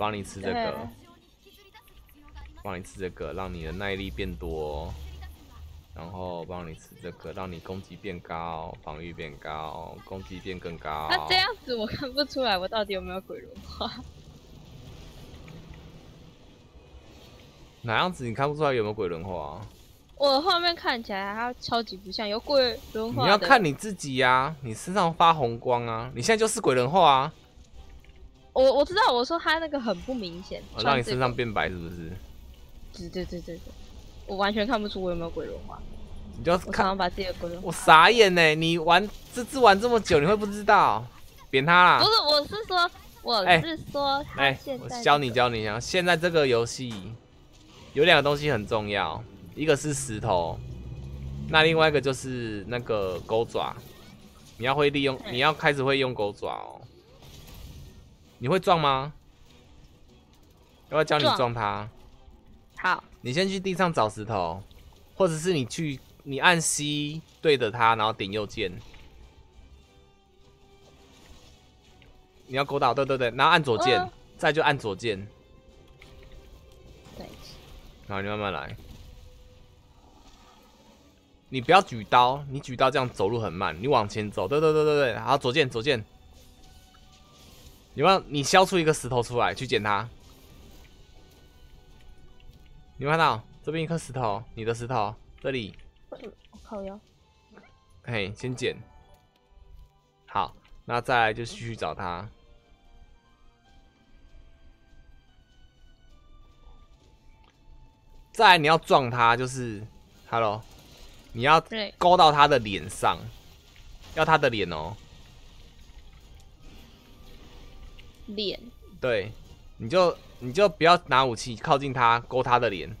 帮你吃这个，帮你吃这个，让你的耐力变多。然后帮你吃这个，让你攻击变高，防御变高，攻击变更高。那这样子我看不出来我到底有没有鬼轮化。哪样子你看不出来有没有鬼轮化？我的画面看起来它超级不像有鬼轮化。你要看你自己呀，你身上发红光啊，你现在就是鬼轮化啊。我我知道，我说他那个很不明显，让你身上变白是不是？对对对对对，我完全看不出我有没有鬼轮化。你就看，把自己的鬼轮。我傻眼呢！你玩这次玩这么久，你会不知道？扁他啦！不是，我是说，我是说，哎，我教你教你啊！现在这个游戏有两个东西很重要，一个是石头，那另外一个就是那个钩爪。你要会利用，你要开始会用钩爪哦。你会撞吗？要不要教你撞它？好，你先去地上找石头，或者是你去，你按 C 对着它，然后点右键。你要勾到，对对对，然后按左键，再就按左键。对。好你慢慢来，你不要举刀，你举刀这样走路很慢，你往前走，对对对对对，好，左键左键。有没有？你削出一个石头出来，去捡它。你看到这边一颗石头，你的石头这里。我靠呀！嘿，先捡。好，那再来就继续找他。再来你要撞他，就是，Hello，你要勾到他的脸上，要他的脸哦。脸对，你就你就不要拿武器靠近他，勾他的脸。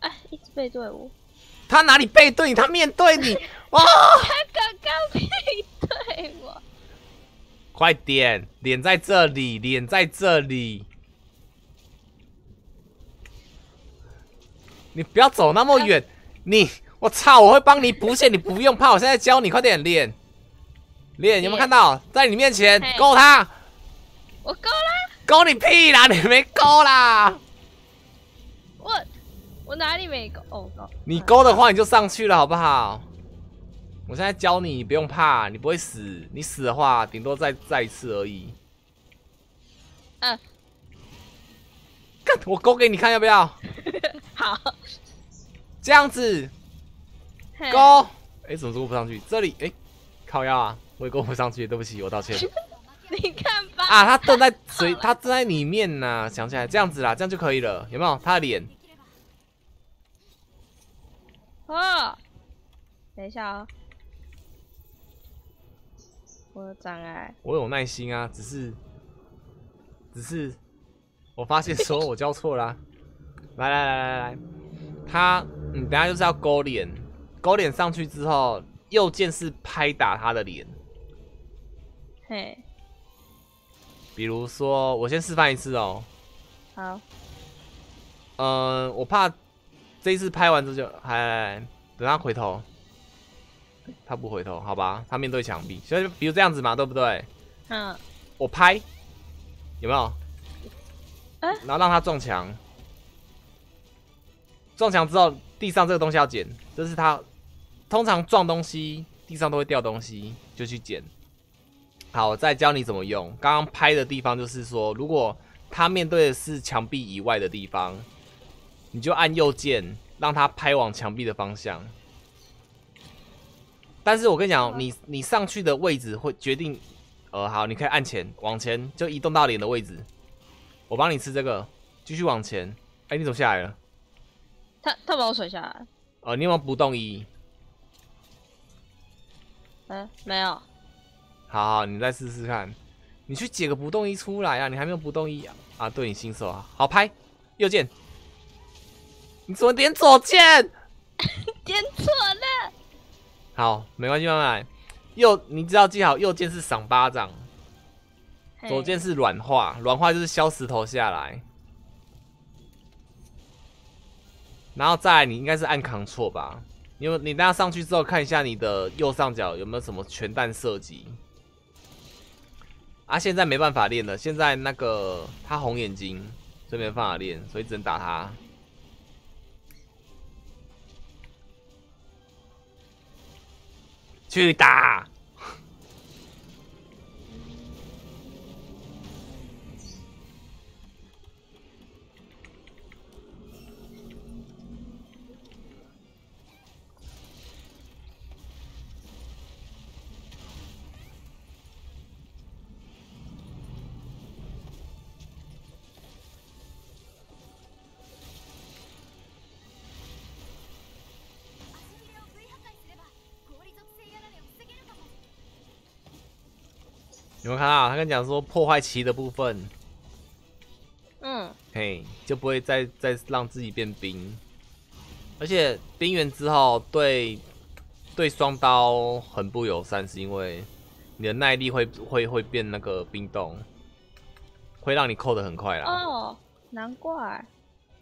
哎，一直背对我。他哪里背对你？他面对你。哇！他刚刚背对我。快点，脸在这里，脸在这里。你不要走那么远，你。我操！我会帮你补血，你不用怕。我现在教你，快点练练。有没有看到在你面前勾他？我勾啦。勾你屁啦！你没勾啦。我我哪里没勾？哦，勾。你勾的话，你就上去了，好不好？我现在教你，你不用怕，你不会死。你死的话，顶多再再一次而已。嗯。我勾给你看，要不要？好。这样子。勾，哎，怎么勾不上去？这里，哎，靠腰啊，我也勾不上去，对不起，我道歉。你看吧。啊，他蹲在水，他蹲在里面呢。想起来，这样子啦，这样就可以了，有没有？他的脸。哦，等一下啊，我有障碍。我有耐心啊，只是，只是，我发现说我教错了。来来来来来，他，你等下就是要勾脸。勾脸上去之后，右键是拍打他的脸。嘿，比如说，我先示范一次哦。好。嗯，我怕这一次拍完之后就还等他回头，他不回头，好吧？他面对墙壁，所以比如这样子嘛，对不对？嗯。我拍，有没有？哎。然后让他撞墙，撞墙之后，地上这个东西要捡，这是他。通常撞东西，地上都会掉东西，就去捡。好，我再教你怎么用。刚刚拍的地方就是说，如果他面对的是墙壁以外的地方，你就按右键，让他拍往墙壁的方向。但是我跟你讲，你你上去的位置会决定。呃，好，你可以按前，往前就移动到脸的位置。我帮你吃这个，继续往前。哎，你怎么下来了？他他把我甩下来。哦，你有没有不动一？嗯，没有。好，好，你再试试看。你去解个不动一出来啊！你还没有不动一啊？啊，对你新手啊。好拍，右键。你怎么点左键？点错了。好，没关系，慢慢来。右，你只要记好，右键是赏巴掌，左键是软化。软化就是削石头下来。然后再来，你应该是按扛错吧？因为你等下上去之后，看一下你的右上角有没有什么全弹射击。啊，现在没办法练了，现在那个他红眼睛，所以没办法练，所以只能打他。去打！有没有看到？他跟你讲说破坏棋的部分，嗯，嘿，就不会再再让自己变冰，而且冰原之后对对双刀很不友善，是因为你的耐力会会会变那个冰冻，会让你扣的很快啦。哦，难怪，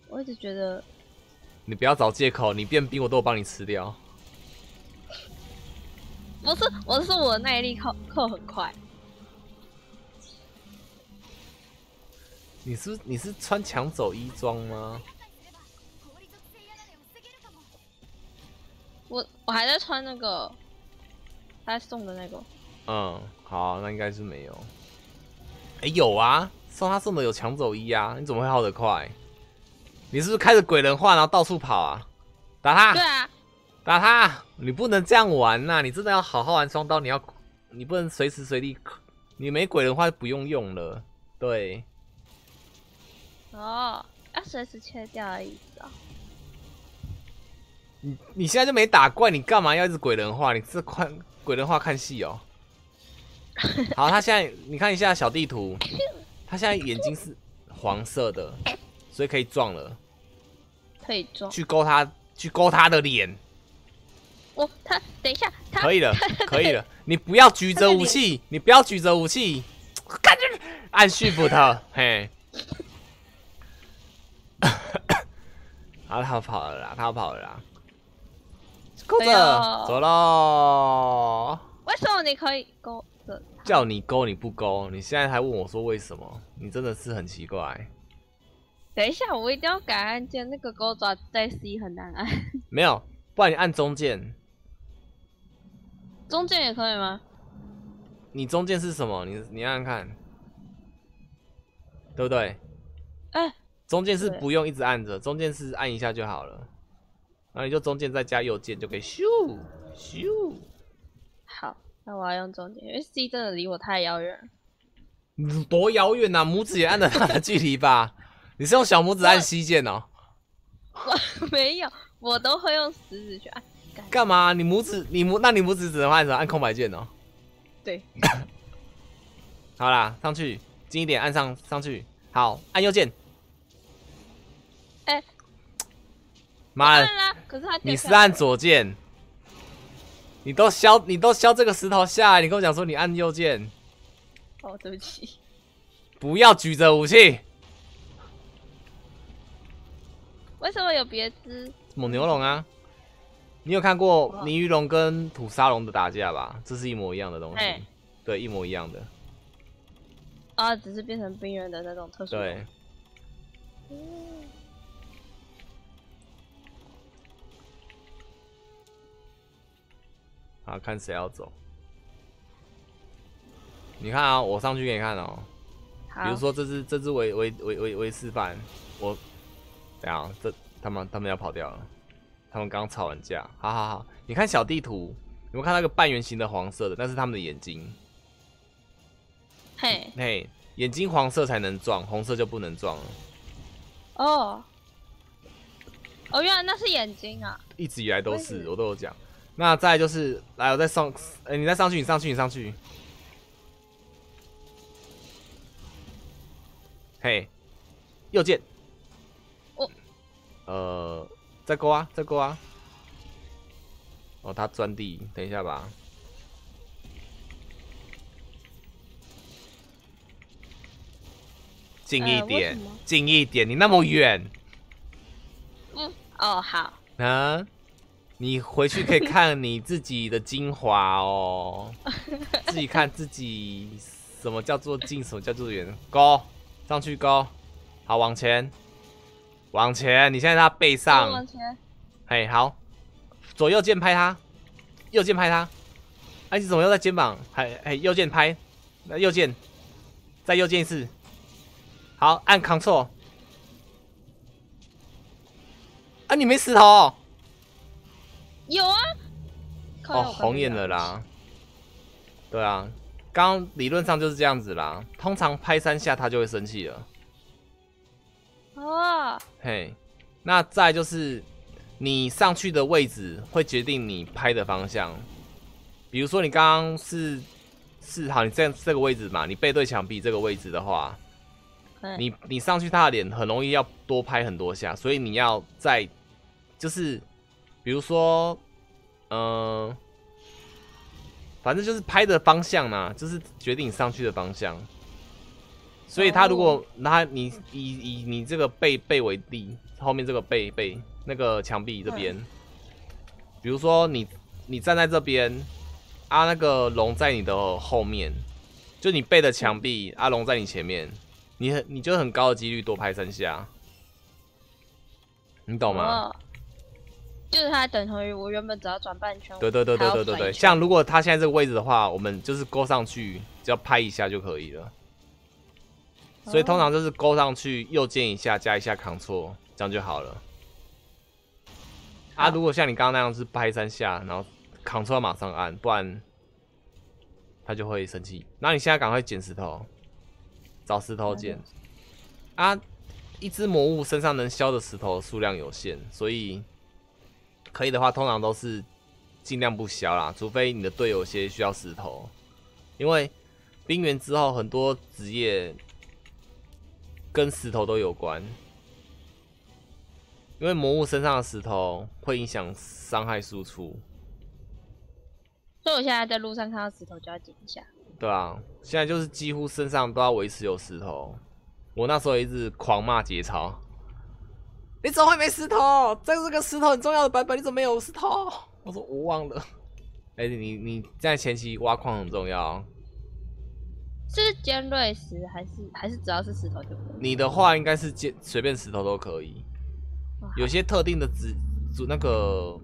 我一直觉得你不要找借口，你变冰我都有帮你吃掉。不是，我是说我的耐力扣扣很快。你是你是穿抢走衣装吗？我我还在穿那个他送的那个。嗯，好，那应该是没有。哎、有啊，送他送的有抢走衣啊，你怎么会耗得快？你是不是开着鬼人化，然后到处跑啊？打他！对啊，打他！你不能这样玩呐、你真的要好好玩双刀，你要你不能随时随地，你没鬼人化就不用用了。对，哦，要随时切掉的意思啊。你你现在就没打怪，你干嘛要一直鬼人化？你这看鬼人化看戏哦。好，他现在你看一下小地图，他现在眼睛是黄色的，所以可以撞了，可以撞。去勾他，去勾他的脸，我他等一下，他可以了，可以了。你不要举着武器，你不要举着武器，看着按 Shift，嘿。好，他跑了啦，他跑了啦，勾哎着走喽。为什么你可以勾着？叫你勾你不勾，你现在还问我说为什么？你真的是很奇怪。等一下，我一定要改按键，那个钩爪在 C 很难按，没有，不然你按中键，中键也可以吗？你中键是什么？你你按按看，对不对？哎、中间是不用一直按着，中间是按一下就好了。然后你就中间再加右键就可以咻咻。好，那我要用中间，因为 C 真的离我太遥远。你多遥远呐！拇指也按得到的距离吧？你是用小拇指按 C 键哦？我 没有，我都会用食指去按。干干嘛？你拇指你拇那你拇指只能按什么？按空白键哦。对，好啦，上去近一点，按上上去。好，按右键。哎妈的，可是他你是按左键，你都削你都削这个石头下来，你跟我讲说你按右键，哦，对不起，不要举着武器。为什么有别只？猛牛龙啊，你有看过泥鱼龙跟土沙龙的打架吧？这是一模一样的东西哎，对，一模一样的，啊，只是变成冰原的那种特殊。对。嗯，好，看谁要走。你看啊，我上去给你看哦。好，比如说这只这只为为为为为示范，我怎样？这他们他们要跑掉了，他们刚吵完架。好好好，你看小地图，有没有看那个半圆形的黄色的？那是他们的眼睛。嘿，嘿，眼睛黄色才能撞，红色就不能撞了。哦，哦，原来那是眼睛啊！一直以来都是我都有讲。那再就是，来我再上，哎、你再上去，你上去，你上去。嘿，右键。哦。呃，再勾啊，再勾啊。哦，他钻地，等一下吧。近一点近一点，你那么远。嗯，哦，好，啊，你回去可以看你自己的精华哦，自己看自己什么叫做近，什么叫做远，勾上去勾，好往前，往前，你现在在他背上，往前，嘿，好，左右键拍他，右键拍他，哎，你怎么又在肩膀？还哎，右键拍，那右键，再右键一次，好，按 Ctrl，啊，你没石头哦，红眼了。啦。对啊，刚刚理论上就是这样子啦。通常拍三下他就会生气了。哦，嘿，那再就是你上去的位置会决定你拍的方向。比如说你刚刚是是好，你这样这个位置嘛，你背对墙壁这个位置的话，嗯你你上去他的脸很容易要多拍很多下，所以你要在就是比如说，嗯、反正就是拍的方向嘛，就是决定你上去的方向。所以他如果他你以以你这个背背为例，后面这个背背那个墙壁这边，比如说你你站在这边，啊那个龙在你的后面，就你背的墙壁，阿龙在你前面，你很你就很高的几率多拍三下，你懂吗？哦就是它等同于我原本只要转半圈，对对对对对对对，像如果它现在这个位置的话，我们就是勾上去，只要拍一下就可以了。所以通常就是勾上去，右键一下，加一下 Ctrl，这样就好了。啊，如果像你刚刚那样是拍三下，然后 Ctrl 马上按，不然他就会生气。那你现在赶快捡石头，找石头捡。啊，一只魔物身上能消的石头数量有限，所以可以的话，通常都是尽量不削啦，除非你的队友有些需要石头，因为冰原之后很多职业跟石头都有关，因为魔物身上的石头会影响伤害输出，所以我现在在路上看到石头就要捡一下。对啊，现在就是几乎身上都要维持有石头。我那时候一直狂骂节操，你怎么会没石头？在这个石头很重要的版本，你怎么没有石头？我说我忘了。哎、你你在前期挖矿很重要，是尖锐石还是还是只要是石头就可以？你的话应该是尖随便石头都可以，有些特定的指主那个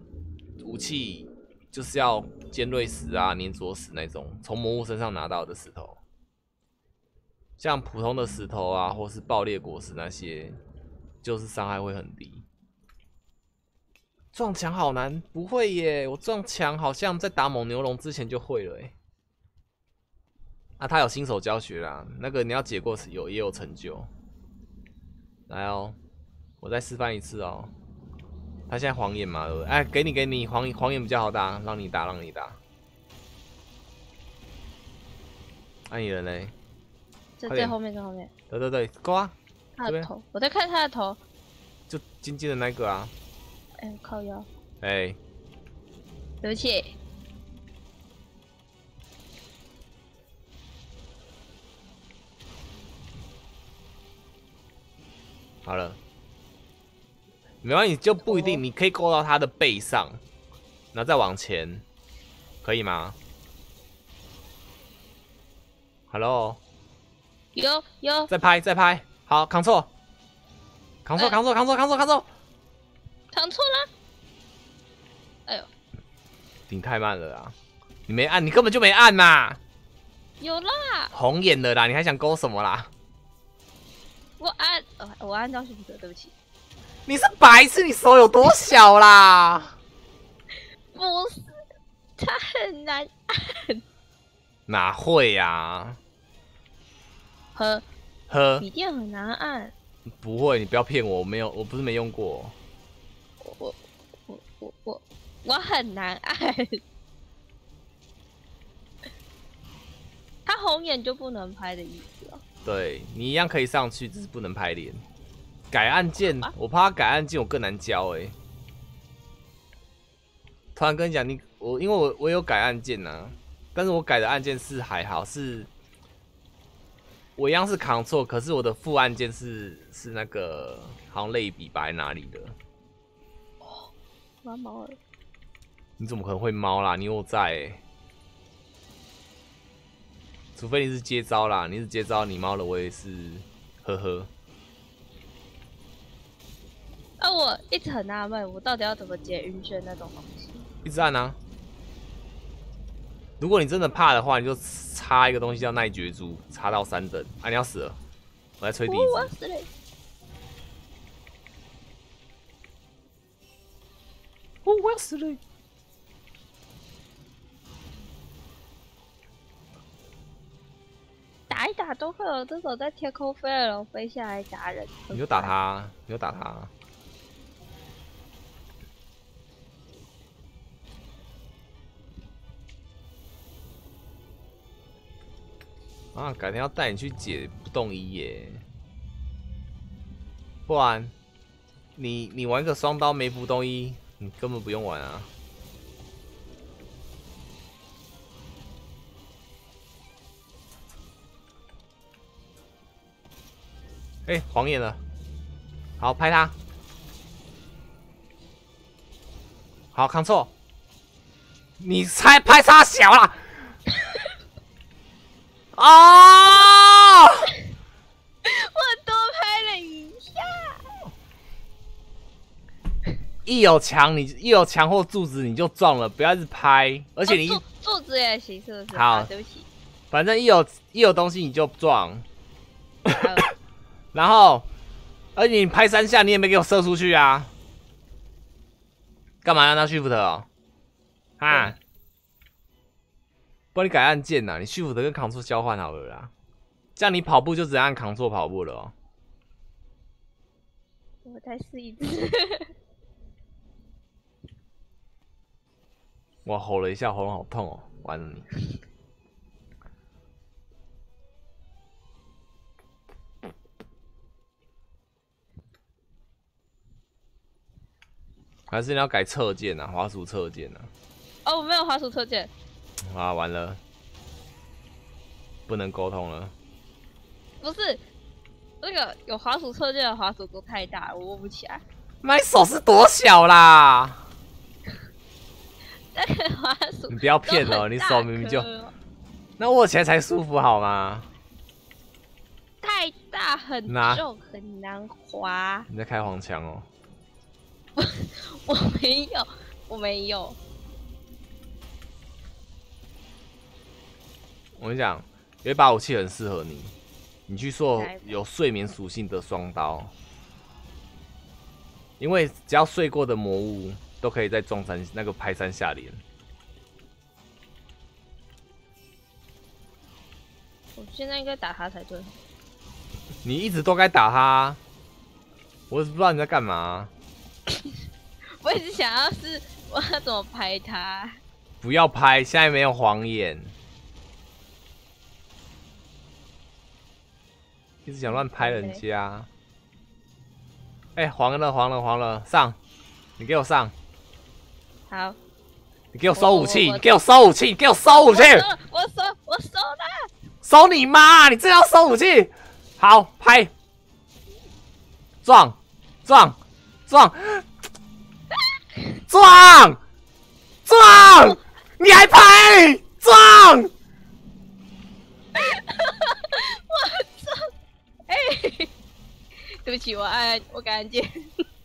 武器就是要尖锐石啊、粘着石那种从魔物身上拿到的石头，像普通的石头啊，或是爆裂果实那些，就是伤害会很低。撞墙好难，不会耶！我撞墙好像在打猛牛龙之前就会了哎。啊，他有新手教学啦，那个你要解过有也有成就。来哦，我再示范一次哦。他现在黄眼嘛，对不对？哎，给你给你，黄黄眼比较好打，让你打让你打。按你人嘞，在在后面在后面，对对对，够啊，他的头，我在看他的头。就尖尖的那个啊，哎、靠腰，哎，对不起。好了，没关系，就不一定，你可以勾到他的背上，然后再往前，可以吗？Hello，有有，再拍再拍，好，Ctrl，Ctrl 哎。Ctrl Ctrl Ctrl Ctrl，扛错了。哎呦，你太慢了啦，你没按，你根本就没按嘛，有啦，红眼了啦，你还想勾什么啦？我按，呃我按照选择，对不起。你是白痴，你手有多小啦？不是，它很难哪会呀、和呵，笔电很难按。不会，你不要骗我，我没有，我不是没用过。我我我我我我很难按。他红眼就不能拍的意思哦。对你一样可以上去，只是不能拍脸。改按键，我怕他改按键我更难教哎、突然跟你讲，你我因为我我有改按键呐，但是我改的按键是还好，是我一样是 Ctrl，可是我的副按键是是那个好像类比摆哪里的，蛮毛了。你怎么可能会猫啦？你有我在、欸，除非你是接招啦，你是接招，你猫了，我也是，呵呵。啊，我一直很纳闷，我到底要怎么解晕眩那种东西？一直按啊。如果你真的怕的话，你就插一个东西叫耐绝珠，插到三等，啊，你要死了。我在吹笛子，死了！哦，我要死了。打一打都会有这种在天空飞的龙飞下来打人，你就打他，你就打他。啊，改天要带你去解不动一耶，不然你你玩个双刀没不动一，你根本不用玩啊。哎、黄眼了，好拍他，好扛错，你猜拍他小了，啊！我多拍了一下，一有墙你一有墙或柱子你就撞了，不要一直拍，而且你、哦柱柱子也行，是不是？好啊对不起。反正一有一有东西你就撞，然后而且你拍三下你也没给我射出去啊，干嘛要拿 shift 哦？啊？不然你改按键呐、你 shift 跟 Ctrl 交换好了啦，这样你跑步就只能按 Ctrl 跑步了哦。我再试一次。我吼了一下，喉咙好痛哦，完了你。还是你要改侧键啊，滑鼠侧键啊？哦，我没有滑鼠侧键，啊，完了，不能沟通了。不是那个有滑鼠特键的滑鼠都太大了，我握不起来。妈，你手是多小啦？那个滑鼠你不要骗哦，你手明明就……那握起来才舒服好吗？太大很拿重，很难滑。你在开黄腔哦。我没有，我没有。我跟你讲，有一把武器很适合你，你去做有睡眠属性的双刀，因为只要睡过的魔物都可以在撞山那个拍山下连。我现在应该打他才对。你一直都该打他，我也不知道你在干嘛。我一直想要是 我要怎么拍他。不要拍，现在没有黄眼，一直想乱拍人家。哎、黄了，黄了，黄了，上！你给我上！好，你给我收武器！我我我你给我收武器！你给我收武器！我收，我收，我收了。收你妈！你这要收武器？好，拍，撞，撞，撞，撞，撞！你还拍？撞！哎、对不起，我按我改按键。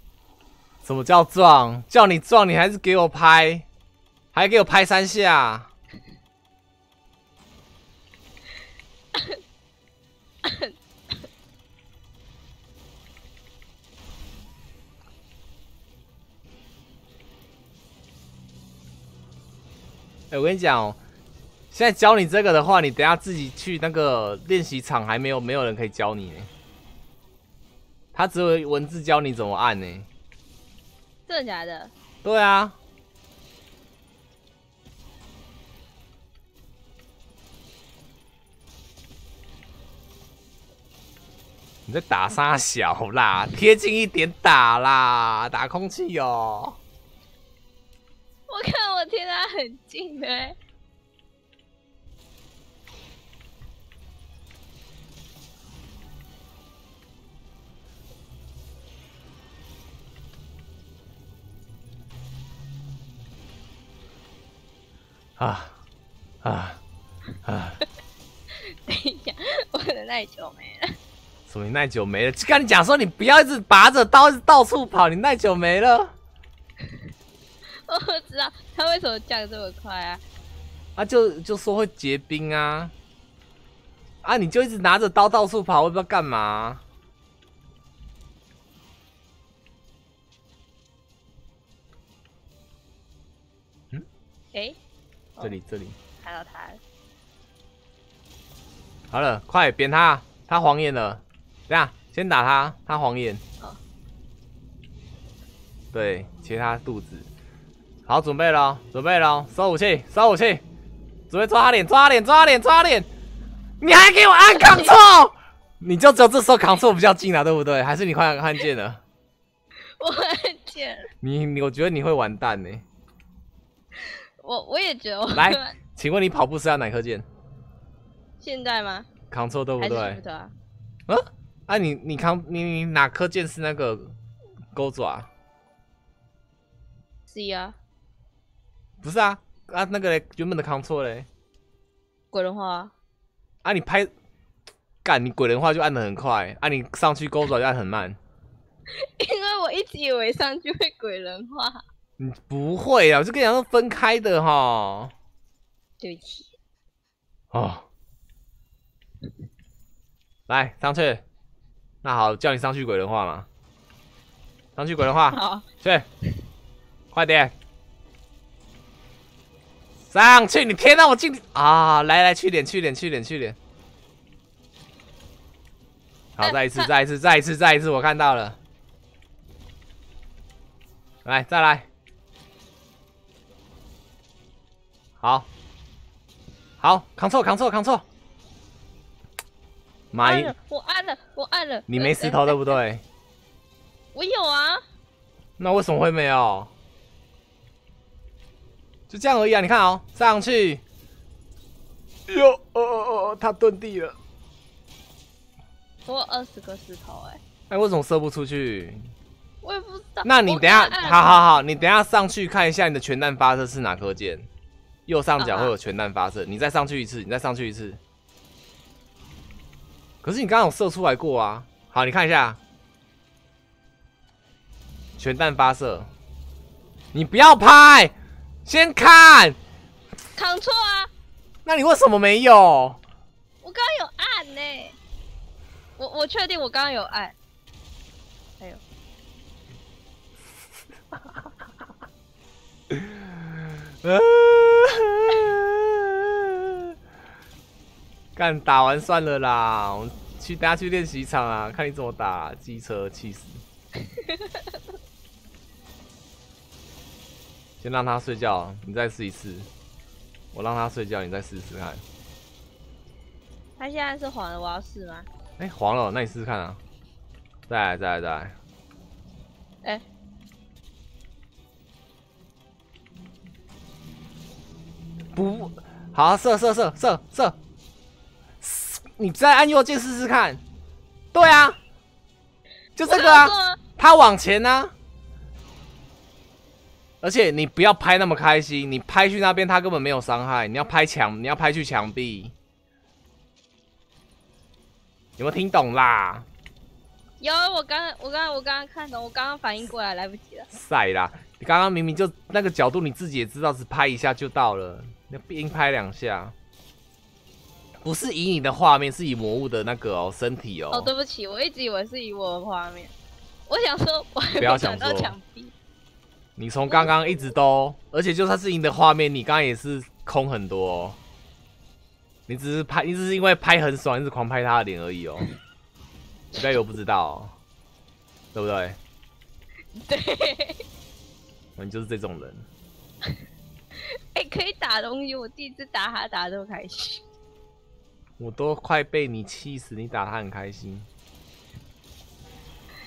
什么叫撞？叫你撞，你还是给我拍，还给我拍三下。哎、我跟你讲哦，现在教你这个的话，你等下自己去那个练习场，还没有没有人可以教你呢。他只有文字教你怎么按呢。真的假的？对啊，你在打沙小啦，贴近一点打啦，打空气哦。我看我贴他很近的、欸。啊啊啊！等一下，我的耐久没了。什么你耐久没了？就跟你讲说，你不要一直拔着刀一直到处跑，你耐久没了 我知道他为什么降这么快啊？啊！就就说会结冰啊啊！你就一直拿着刀到处跑，我也不知道干嘛。哎，这里这里，看到他了。好了，快扁他，他黄眼了。等下先打他，他黄眼。好对，切他肚子。好，准备了，准备了，收武器，收武器，准备抓他脸，抓他脸，抓他脸，抓他脸。你还给我按扛错，你就只有这时候扛错比较近啊，对不对？还是你快按键了？我看见了，你你，我觉得你会完蛋呢。我我也觉得我来，请问你跑步是要哪颗键？现在吗？扛错对不对？啊？嗯，啊你你扛你你哪颗键是那个钩爪？C 啊，不是啊啊那个嘞原本的扛错嘞。鬼人话啊，啊你拍干你鬼人话就按的很快，啊你上去钩爪就按很慢。因为我一直以为上去会鬼人话。你不会啊，我就跟你讲说分开的哈。对不起，哦，来上去，那好，叫你上去鬼人话嘛，上去鬼人话，好，去，快点，上去！你贴到我镜里啊！来来，去点，去点，去点，去点。好，再一次，再一次，再一次，再一次，我看到了。来，再来。好，好，扛错，扛错，扛错。妈呀，，我按了，我按了。你没石头对不对？我有啊，那为什么会没有？就这样而已啊！你看哦，上去，哟，哦哦哦，他遁地了。我有二十个石头哎、哎，为什么射不出去？我也不知道。那你等下，好好好，你等下上去看一下你的全弹发射是哪颗键，右上角会有全弹发射，你再上去一次，你再上去一次。可是你刚刚有射出来过啊！好，你看一下，全弹发射，你不要拍，先看。扛错啊，那你为什么没有？我刚刚有按呢、我我确定我刚刚有按。哎呦，干打完算了啦，我们去大家去练习场啊，看你怎么打机车，气死！先让他睡觉，你再试一次。我让他睡觉，你再试试看。他现在是黄的，我要试吗？哎、黄了，那你试试看啊！再来，再来，再来。哎、不，好，射射射射射，你再按右键试试看。对啊，就这个啊他往前呢、而且你不要拍那么开心，你拍去那边他根本没有伤害，你要拍墙，你要拍去墙壁，有没有听懂啦？有，我刚我刚我刚刚看懂，我刚刚反应过来，来不及了。晒啦！你刚刚明明就那个角度，你自己也知道只拍一下就到了，那边拍两下，不是以你的画面，是以魔物的那个哦身体哦。哦，对不起，我一直以为是以我的画面。我想说，不要没想到墙壁。你从刚刚一直都，而且就算是你的画面，你刚刚也是空很多哦。你只是拍，你只是因为拍很爽，一直狂拍他的脸而已哦。你不要以为我不知道、哦，对不对？对，你就是这种人。哎、可以打东西，我第一次打他打得这么开心。我都快被你气死，你打他很开心。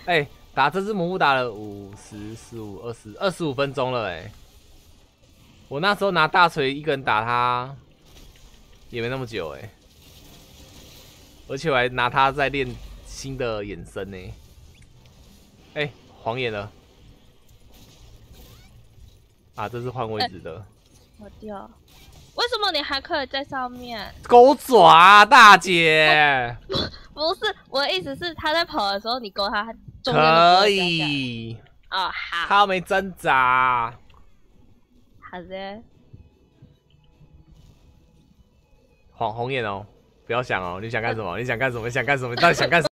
哎、打这只魔物打了五十、十五、二十、二十五分钟了哎、我那时候拿大锤一个人打他，也没那么久哎、而且我还拿他在练新的衍生呢、哎、晃眼了。啊，这是换位置的。我掉，为什么你还可以在上面？钩爪啊，大姐，不是，我的意思是他在跑的时候，你勾他可。以，哦，好，他又没挣扎。好的。晃红眼哦，不要想哦，你想干什么？你想干什么？你想干什么？你到底想干什么？